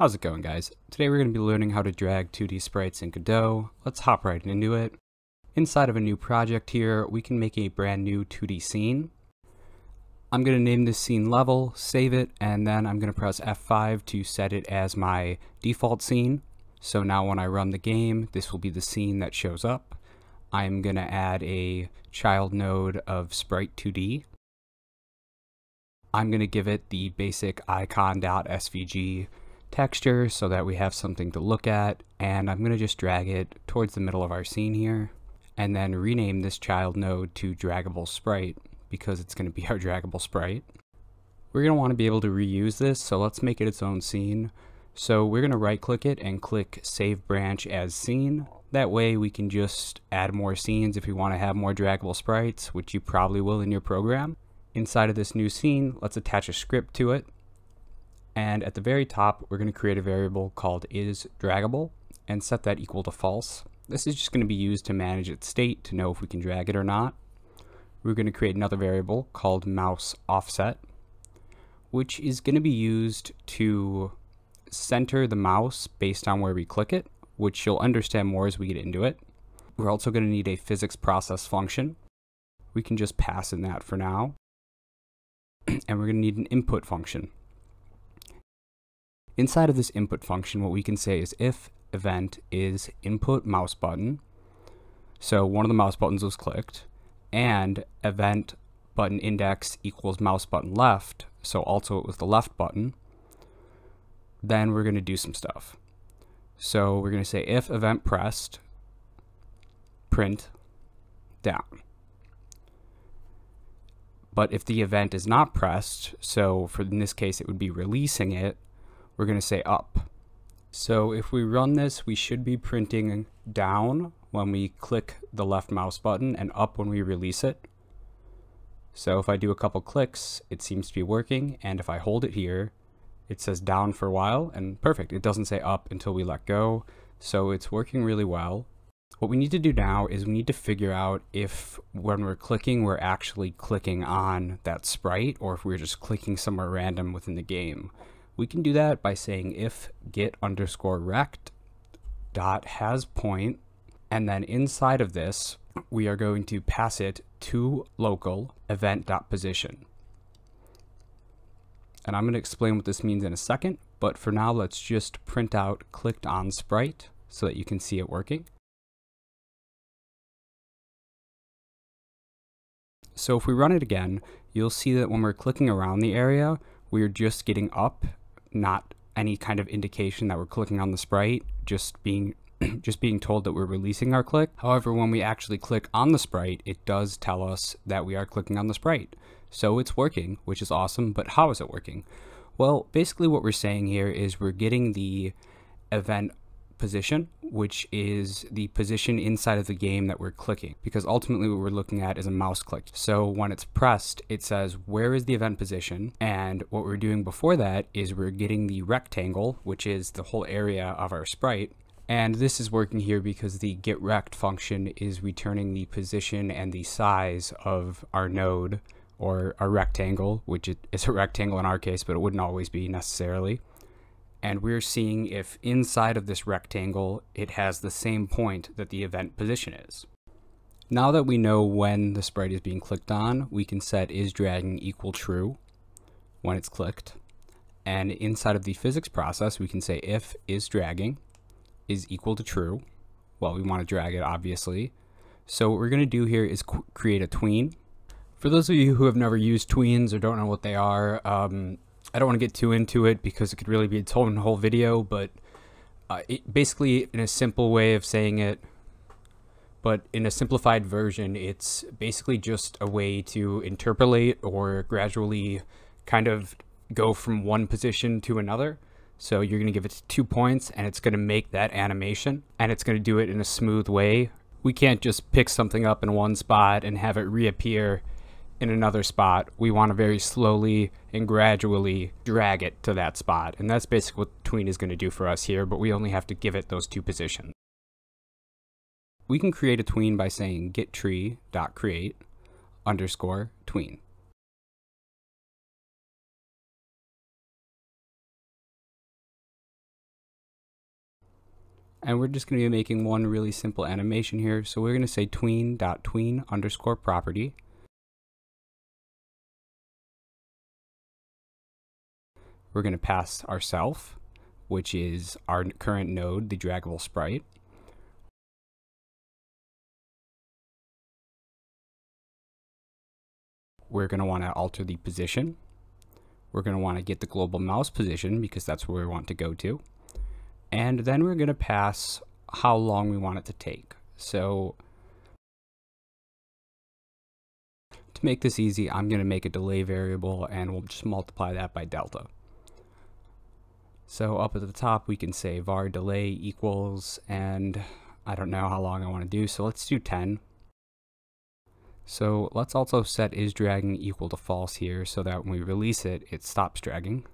How's it going guys? Today we're going to be learning how to drag 2D sprites in Godot. Let's hop right into it. Inside of a new project here, we can make a brand new 2D scene. I'm going to name this scene level, save it, and then I'm going to press F5 to set it as my default scene. So now when I run the game, this will be the scene that shows up. I'm going to add a child node of sprite 2D. I'm going to give it the basic icon.svg texture so that we have something to look at and I'm going to just drag it towards the middle of our scene here and then rename this child node to draggable sprite because it's going to be our draggable sprite. We're going to want to be able to reuse this so let's make it its own scene. So we're going to right click it and click save branch as scene. That way we can just add more scenes if we want to have more draggable sprites, which you probably will in your program. Inside of this new scene, let's attach a script to it and at the very top, we're going to create a variable called is draggable and set that equal to false. This is just going to be used to manage its state to know if we can drag it or not. We're going to create another variable called mouse offset, which is going to be used to center the mouse based on where we click it, which you'll understand more as we get into it. We're also going to need a physics process function. We can just pass in that for now. and we're going to need an input function. Inside of this input function, what we can say is if event is input mouse button, so one of the mouse buttons was clicked, and event button index equals mouse button left, so also it was the left button, then we're going to do some stuff. So we're going to say if event pressed, print down. But if the event is not pressed, so for in this case it would be releasing it, we're going to say up. So if we run this, we should be printing down when we click the left mouse button and up when we release it. So if I do a couple clicks, it seems to be working. And if I hold it here, it says down for a while and perfect. It doesn't say up until we let go. So it's working really well. What we need to do now is we need to figure out if when we're clicking, we're actually clicking on that sprite or if we're just clicking somewhere random within the game. We can do that by saying if get underscore rect dot has point, and then inside of this, we are going to pass it to local event dot position. And I'm going to explain what this means in a second, but for now, let's just print out clicked on sprite so that you can see it working. So if we run it again, you'll see that when we're clicking around the area, we're just getting up not any kind of indication that we're clicking on the sprite, just being just being told that we're releasing our click. However, when we actually click on the sprite, it does tell us that we are clicking on the sprite. So it's working, which is awesome, but how is it working? Well, basically what we're saying here is we're getting the event position, which is the position inside of the game that we're clicking, because ultimately what we're looking at is a mouse click. So when it's pressed, it says where is the event position, and what we're doing before that is we're getting the rectangle, which is the whole area of our sprite, and this is working here because the getRect function is returning the position and the size of our node or a rectangle, which is a rectangle in our case, but it wouldn't always be necessarily and we're seeing if inside of this rectangle it has the same point that the event position is. Now that we know when the sprite is being clicked on, we can set is dragging equal true when it's clicked. And inside of the physics process, we can say if is dragging is equal to true. Well, we want to drag it, obviously. So what we're going to do here is create a tween. For those of you who have never used tweens or don't know what they are, um, I don't want to get too into it because it could really be its own whole video, but uh, it, basically, in a simple way of saying it, but in a simplified version, it's basically just a way to interpolate or gradually kind of go from one position to another. So you're going to give it two points and it's going to make that animation and it's going to do it in a smooth way. We can't just pick something up in one spot and have it reappear in another spot, we want to very slowly and gradually drag it to that spot. And that's basically what tween is going to do for us here, but we only have to give it those two positions. We can create a tween by saying getTree.create underscore tween. And we're just going to be making one really simple animation here. So we're going to say tween.tween underscore property. We're going to pass ourself, which is our current node, the draggable sprite. We're going to want to alter the position. We're going to want to get the global mouse position because that's where we want to go to. And then we're going to pass how long we want it to take. So to make this easy, I'm going to make a delay variable and we'll just multiply that by delta. So up at the top, we can say var delay equals, and I don't know how long I want to do, so let's do 10. So let's also set is dragging equal to false here so that when we release it, it stops dragging.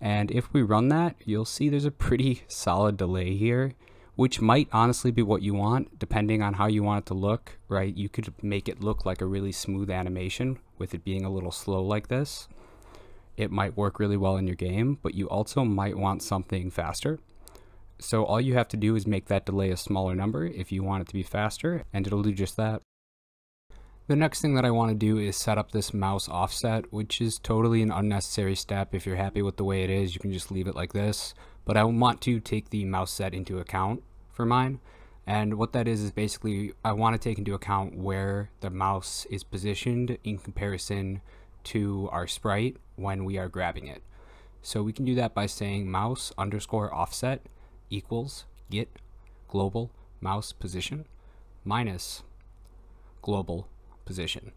And if we run that, you'll see there's a pretty solid delay here, which might honestly be what you want, depending on how you want it to look, right? You could make it look like a really smooth animation with it being a little slow like this. It might work really well in your game, but you also might want something faster. So all you have to do is make that delay a smaller number if you want it to be faster, and it'll do just that. The next thing that I want to do is set up this mouse offset, which is totally an unnecessary step. If you're happy with the way it is, you can just leave it like this. But I want to take the mouse set into account for mine. And what that is, is basically I want to take into account where the mouse is positioned in comparison to our sprite when we are grabbing it. So we can do that by saying mouse underscore offset equals get global mouse position minus global position.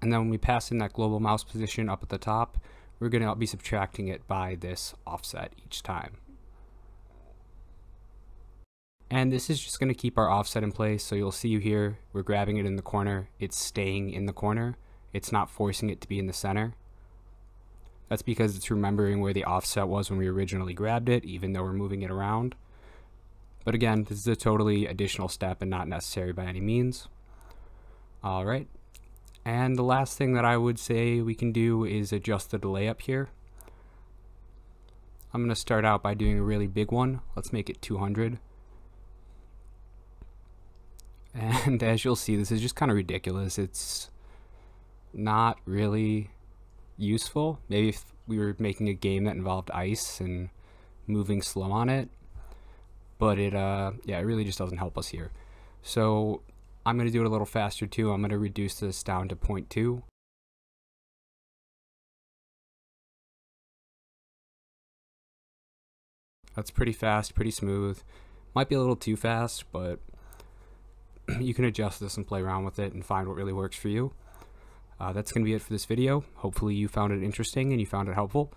And then when we pass in that global mouse position up at the top, we're going to be subtracting it by this offset each time. And this is just going to keep our offset in place. So you'll see you here, we're grabbing it in the corner. It's staying in the corner. It's not forcing it to be in the center. That's because it's remembering where the offset was when we originally grabbed it, even though we're moving it around. But again, this is a totally additional step and not necessary by any means. All right. And the last thing that I would say we can do is adjust the delay up here. I'm going to start out by doing a really big one. Let's make it 200. And as you'll see, this is just kind of ridiculous. It's not really useful. Maybe if we were making a game that involved ice and moving slow on it, but it, uh, yeah, it really just doesn't help us here. So I'm going to do it a little faster too. I'm going to reduce this down to 0.2. That's pretty fast, pretty smooth. Might be a little too fast, but you can adjust this and play around with it and find what really works for you. Uh, that's going to be it for this video. Hopefully you found it interesting and you found it helpful.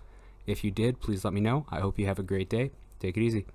If you did, please let me know. I hope you have a great day. Take it easy.